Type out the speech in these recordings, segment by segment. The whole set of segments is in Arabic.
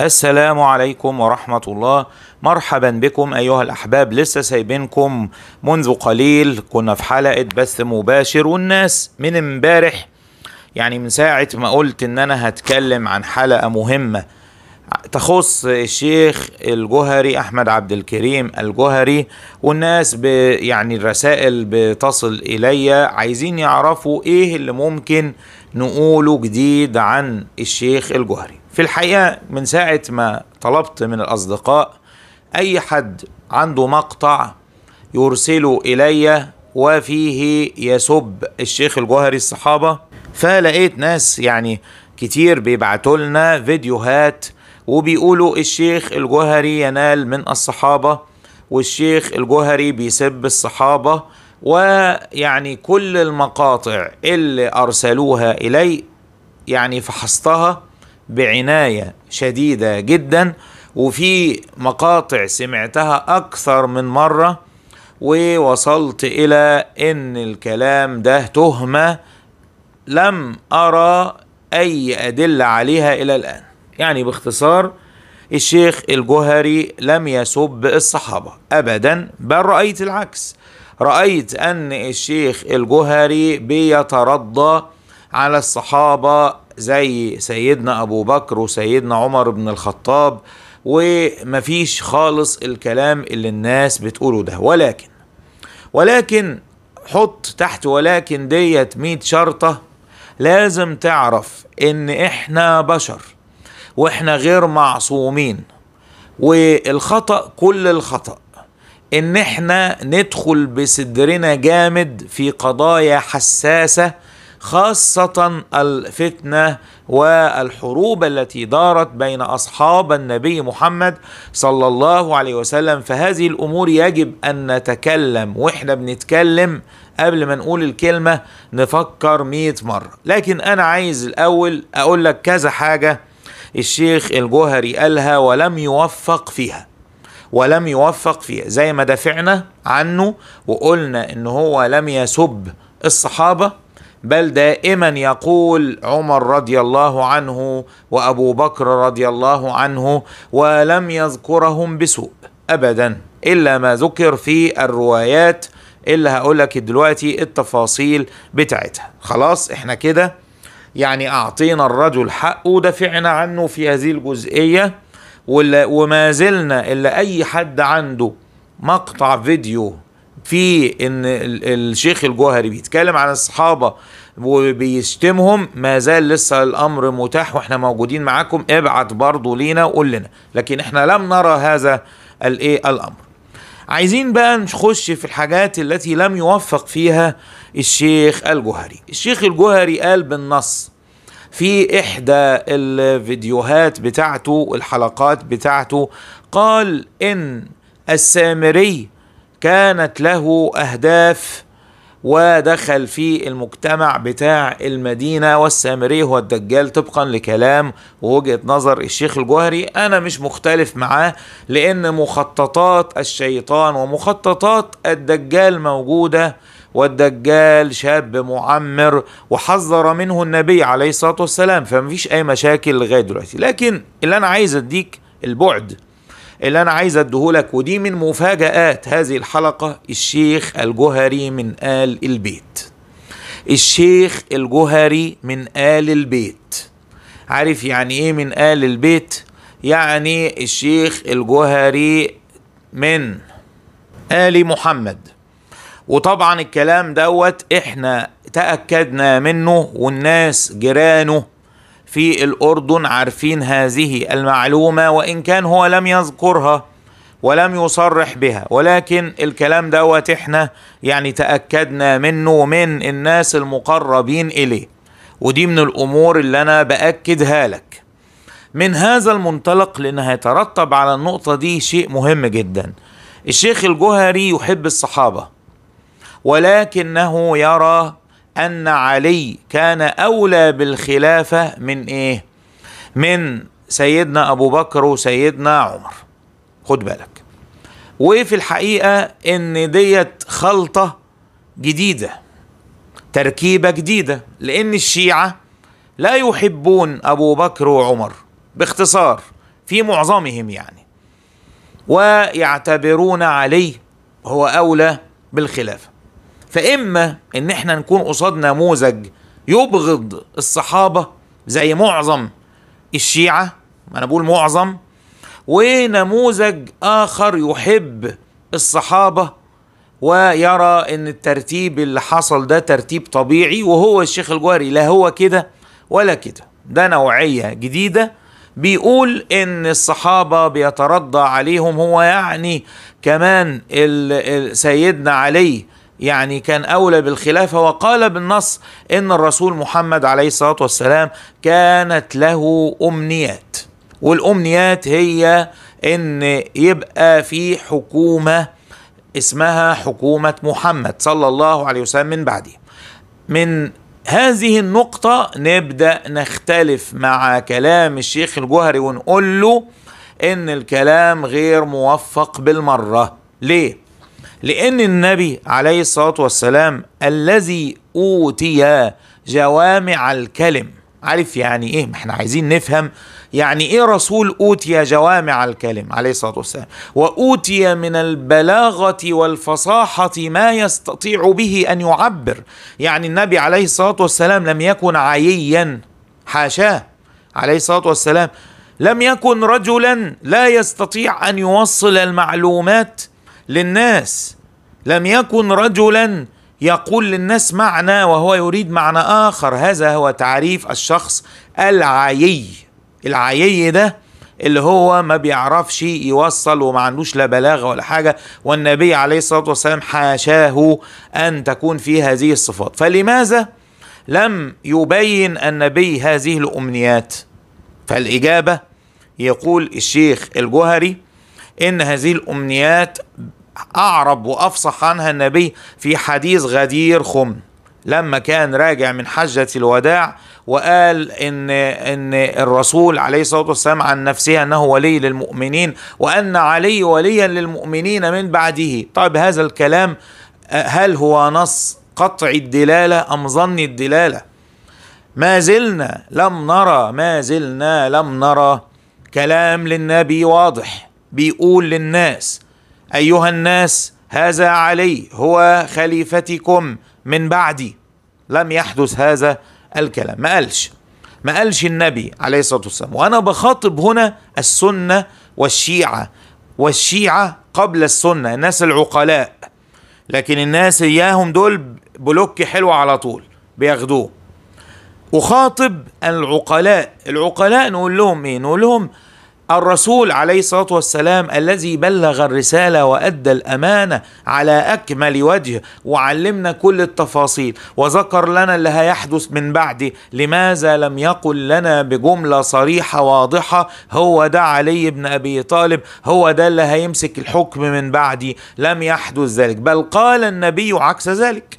السلام عليكم ورحمة الله. مرحبا بكم أيها الأحباب لسه سايبينكم منذ قليل. كنا في حلقة بث مباشر والناس من امبارح يعني من ساعة ما قلت إن أنا هتكلم عن حلقة مهمة تخص الشيخ الجهري أحمد عبد الكريم الجهري والناس ب يعني الرسائل بتصل إلي عايزين يعرفوا إيه اللي ممكن نقوله جديد عن الشيخ الجهري في الحقيقة من ساعة ما طلبت من الأصدقاء أي حد عنده مقطع يرسله إلي وفيه يسب الشيخ الجوهري الصحابة فلقيت ناس يعني كتير بيبعتوا لنا فيديوهات وبيقولوا الشيخ الجوهري ينال من الصحابة والشيخ الجوهري بيسب الصحابة ويعني كل المقاطع اللي أرسلوها إلي يعني فحصتها بعناية شديدة جدا وفي مقاطع سمعتها أكثر من مرة ووصلت إلى إن الكلام ده تهمة لم أرى أي أدلة عليها إلى الآن. يعني باختصار الشيخ الجوهري لم يسب الصحابة أبدا بل رأيت العكس. رأيت أن الشيخ الجوهري بيترضى على الصحابة زي سيدنا أبو بكر وسيدنا عمر بن الخطاب ومفيش خالص الكلام اللي الناس بتقوله ده. ولكن ولكن حط تحت ولكن ديت ميت شرطة لازم تعرف إن إحنا بشر وإحنا غير معصومين والخطأ كل الخطأ. إن إحنا ندخل بصدرنا جامد في قضايا حساسة خاصة الفتنة والحروب التي دارت بين أصحاب النبي محمد صلى الله عليه وسلم. فهذه الأمور يجب أن نتكلم وإحنا بنتكلم قبل ما نقول الكلمة نفكر مئة مرة. لكن أنا عايز الأول أقول لك كذا حاجة الشيخ الجوهري قالها ولم يوفق فيها. ولم يوفق فيها. زي ما دافعنا عنه وقلنا إن هو لم يسب الصحابة بل دائما يقول عمر رضي الله عنه وأبو بكر رضي الله عنه ولم يذكرهم بسوء أبدا إلا ما ذكر في الروايات اللي هقول لك دلوقتي التفاصيل بتاعتها. خلاص؟ إحنا كده يعني أعطينا الرجل حقه ودافعنا عنه في هذه الجزئية وما زلنا إلا أي حد عنده مقطع فيديو في إن الشيخ الجوهري بيتكلم عن الصحابة وبيشتمهم ما زال لسه الأمر متاح وإحنا موجودين معاكم ابعت برضه لينا وقول لنا. لكن إحنا لم نرى هذا الإيه الأمر. عايزين بقى نخش في الحاجات التي لم يوفق فيها الشيخ الجوهري. الشيخ الجوهري قال بالنص في إحدى الفيديوهات بتاعته الحلقات بتاعته قال إن السامري كانت له أهداف ودخل في المجتمع بتاع المدينة والسامري هو الدجال طبقا لكلام ووجهة نظر الشيخ الجوهري. أنا مش مختلف معاه لأن مخططات الشيطان ومخططات الدجال موجودة والدجال شاب معمر وحذر منه النبي عليه الصلاة والسلام فمفيش أي مشاكل لغاية دلوقتي. لكن اللي أنا عايز أديك البعد اللي أنا عايز أديهولك ودي من مفاجآت هذه الحلقة الشيخ الجهري من آل البيت. الشيخ الجهري من آل البيت. عارف يعني إيه من آل البيت؟ يعني الشيخ الجهري من آل محمد. وطبعا الكلام دوت إحنا تأكدنا منه والناس جيرانه في الأردن عارفين هذه المعلومة وإن كان هو لم يذكرها ولم يصرح بها. ولكن الكلام دوت إحنا يعني تأكدنا منه من الناس المقربين إليه. ودي من الأمور اللي أنا بأكدها لك. من هذا المنطلق لأن هيترتب على النقطة دي شيء مهم جدا. الشيخ الجوهري يحب الصحابة ولكنه يرى أن علي كان أولى بالخلافة من إيه؟ من سيدنا أبو بكر وسيدنا عمر. خد بالك. وفي الحقيقة إن ديت خلطة جديدة تركيبة جديدة لأن الشيعة لا يحبون أبو بكر وعمر باختصار في معظمهم يعني. ويعتبرون علي هو أولى بالخلافة. فإما إن إحنا نكون قصاد نموذج يبغض الصحابة زي معظم الشيعة أنا بقول معظم ونموذج آخر يحب الصحابة ويرى إن الترتيب اللي حصل ده ترتيب طبيعي وهو الشيخ الجوهري لا هو كده ولا كده. ده نوعية جديدة بيقول إن الصحابة بيترضى عليهم هو يعني كمان سيدنا علي يعني كان أولى بالخلافة وقال بالنص إن الرسول محمد عليه الصلاة والسلام كانت له أمنيات والأمنيات هي إن يبقى في حكومة اسمها حكومة محمد صلى الله عليه وسلم من بعده من هذه النقطة نبدأ نختلف مع كلام الشيخ الجوهري ونقول له إن الكلام غير موفق بالمرة ليه؟ لأن النبي عليه الصلاة والسلام الذي أوتي جوامع الكلم. عارف يعني إيه؟ ما إحنا عايزين نفهم يعني إيه رسول أوتي جوامع الكلم عليه الصلاة والسلام. وأوتي من البلاغة والفصاحة ما يستطيع به أن يعبر. يعني النبي عليه الصلاة والسلام لم يكن عييا. حاشاه. عليه الصلاة والسلام لم يكن رجلا لا يستطيع أن يوصل المعلومات للناس. لم يكن رجلا يقول للناس معنى وهو يريد معنى آخر. هذا هو تعريف الشخص العيي. العيي ده اللي هو ما بيعرفش يوصل وما عندوش لا بلاغة ولا حاجة. والنبي عليه الصلاة والسلام حاشاه أن تكون فيه هذه الصفات. فلماذا لم يبين النبي هذه الأمنيات؟ فالإجابة يقول الشيخ الجوهري إن هذه الأمنيات أعرب وأفصح عنها النبي في حديث غدير خم. لما كان راجع من حجة الوداع وقال إن إن الرسول عليه الصلاة والسلام عن نفسه أنه ولي للمؤمنين وأن علي وليا للمؤمنين من بعده. طيب هذا الكلام هل هو نص قطع الدلالة أم ظن الدلالة؟ ما زلنا لم نرى ما زلنا لم نرى كلام للنبي واضح بيقول للناس أيها الناس هذا علي هو خليفتكم من بعدي. لم يحدث هذا الكلام. ما قالش ما قالش النبي عليه الصلاة والسلام. وأنا بخاطب هنا السنة والشيعة والشيعة قبل السنة الناس العقلاء. لكن الناس إياهم دول بلوك حلو على طول بياخدوه. أخاطب العقلاء. العقلاء نقول لهم إيه؟ نقول لهم الرسول عليه الصلاة والسلام الذي بلغ الرسالة وأدى الأمانة على أكمل وجه وعلمنا كل التفاصيل وذكر لنا اللي هيحدث من بعده لماذا لم يقل لنا بجملة صريحة واضحة؟ هو ده علي بن أبي طالب هو ده اللي هيمسك الحكم من بعدي لم يحدث ذلك بل قال النبي عكس ذلك.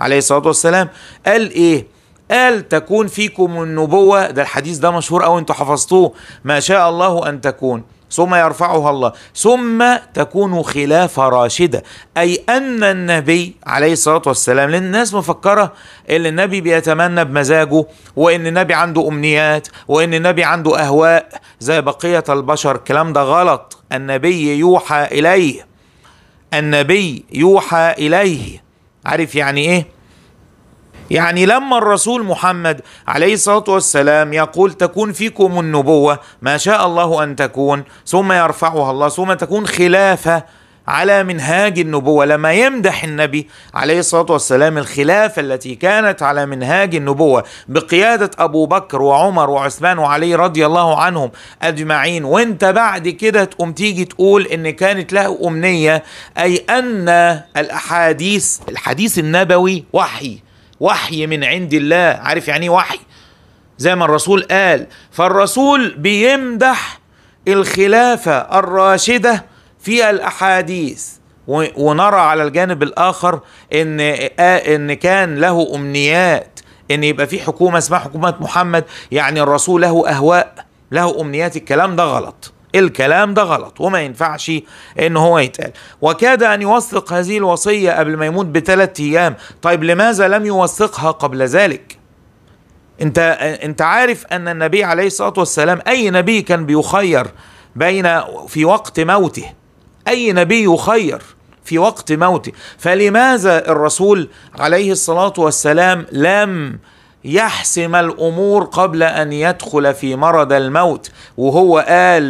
عليه الصلاة والسلام قال إيه؟ قال تكون فيكم النبوة. ده الحديث ده مشهور أو أنتوا حفظتوه. ما شاء الله أن تكون. ثم يرفعها الله. ثم تكون خلافة راشدة. أي أن النبي عليه الصلاة والسلام لأن الناس مفكرة أن النبي بيتمنى بمزاجه وأن النبي عنده أمنيات وأن النبي عنده أهواء. زي بقية البشر. الكلام ده غلط. النبي يوحى إليه. النبي يوحى إليه. عارف يعني إيه؟ يعني لما الرسول محمد عليه الصلاة والسلام يقول تكون فيكم النبوة ما شاء الله أن تكون ثم يرفعها الله ثم تكون خلافة على منهاج النبوة لما يمدح النبي عليه الصلاة والسلام الخلافة التي كانت على منهاج النبوة بقيادة أبو بكر وعمر وعثمان وعلي رضي الله عنهم أجمعين وانت بعد كده تقوم تيجي تقول إن كانت له أمنية أي أن الأحاديث الحديث النبوي وحي. وحي من عند الله. عارف يعني إيه وحي؟ زي ما الرسول قال فالرسول بيمدح الخلافة الراشدة في الأحاديث. ونرى على الجانب الآخر إن إن كان له أمنيات إن يبقى في حكومة اسمها حكومة محمد. يعني الرسول له أهواء له أمنيات. الكلام ده غلط. الكلام ده غلط وما ينفعش إن هو يتقال. وكاد أن يوثق هذه الوصية قبل ما يموت بثلاث أيام. طيب لماذا لم يوثقها قبل ذلك؟ أنت أنت عارف أن النبي عليه الصلاة والسلام أي نبي كان بيخير بين في وقت موته؟ أي نبي يخير في وقت موته؟ فلماذا الرسول عليه الصلاة والسلام لم يحسم الأمور قبل أن يدخل في مرض الموت. وهو قال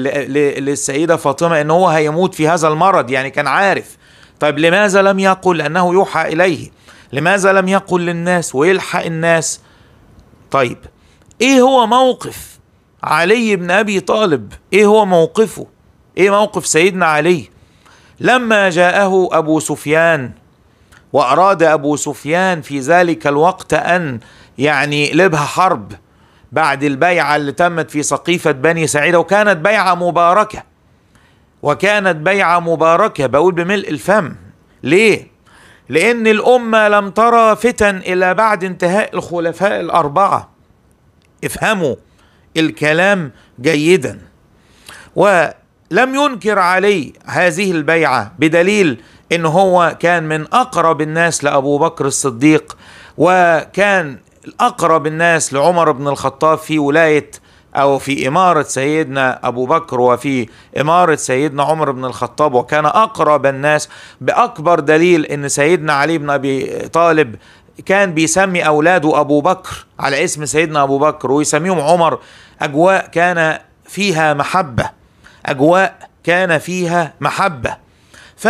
للسيدة فاطمة إن هو هيموت في هذا المرض يعني كان عارف. طيب لماذا لم يقل؟ انه يوحى إليه. لماذا لم يقل للناس ويلحق الناس؟ طيب إيه هو موقف علي بن أبي طالب؟ إيه هو موقفه؟ إيه موقف سيدنا علي؟ لما جاءه أبو سفيان وأراد أبو سفيان في ذلك الوقت أن يعني يقلبها حرب بعد البيعة اللي تمت في سقيفة بني سعيده وكانت بيعة مباركة. وكانت بيعة مباركة. بقول بملء الفم. ليه؟ لأن الأمة لم ترى فتن الا بعد انتهاء الخلفاء الأربعة. افهموا الكلام جيدا. ولم ينكر علي هذه البيعة بدليل إن هو كان من أقرب الناس لأبو بكر الصديق وكان اقرب الناس لعمر بن الخطاب في ولاية أو في إمارة سيدنا أبو بكر وفي إمارة سيدنا عمر بن الخطاب وكان أقرب الناس بأكبر دليل إن سيدنا علي بن أبي طالب كان بيسمي أولاده أبو بكر على اسم سيدنا أبو بكر ويسميهم عمر. أجواء كان فيها محبة أجواء كان فيها محبة. ف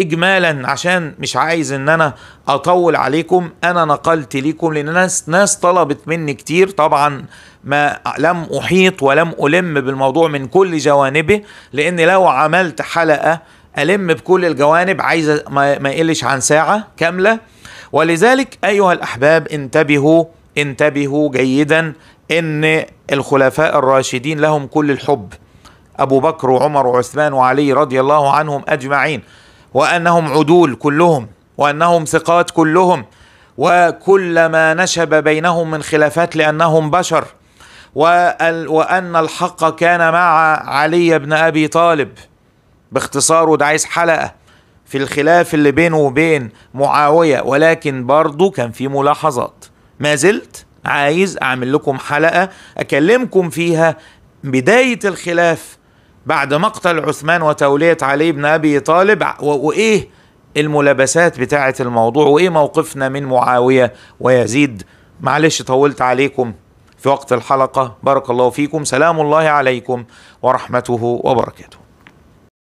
اجمالا عشان مش عايز إن أنا أطول عليكم أنا نقلت لكم لأن ناس ناس طلبت مني كتير. طبعا ما لم أحيط ولم ألم بالموضوع من كل جوانبه لأن لو عملت حلقة ألم بكل الجوانب عايزه ما يقلش عن ساعة كاملة. ولذلك أيها الأحباب انتبهوا انتبهوا جيدا إن الخلفاء الراشدين لهم كل الحب. أبو بكر وعمر وعثمان وعلي رضي الله عنهم أجمعين. وأنهم عدول كلهم وأنهم ثقات كلهم وكل ما نشب بينهم من خلافات لأنهم بشر وان الحق كان مع علي بن أبي طالب باختصار وده عايز حلقة في الخلاف اللي بينه وبين معاوية ولكن برضه كان في ملاحظات. ما زلت عايز أعمل لكم حلقة أكلمكم فيها بداية الخلاف بعد مقتل عثمان وتولية علي بن أبي طالب. وإيه الملابسات بتاعة الموضوع؟ وإيه موقفنا من معاوية ويزيد؟ معلش طولت عليكم في وقت الحلقة. بارك الله فيكم. سلام الله عليكم ورحمته وبركاته.